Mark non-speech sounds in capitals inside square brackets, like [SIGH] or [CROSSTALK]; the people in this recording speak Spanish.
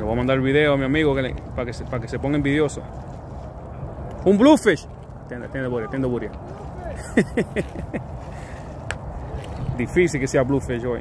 Le voy a mandar el video a mi amigo que le- para, que se, para que se ponga envidioso. Un bluefish. Tiene, tiene buria, tiene buria. [LAUGHS] Difícil que sea bluefish hoy.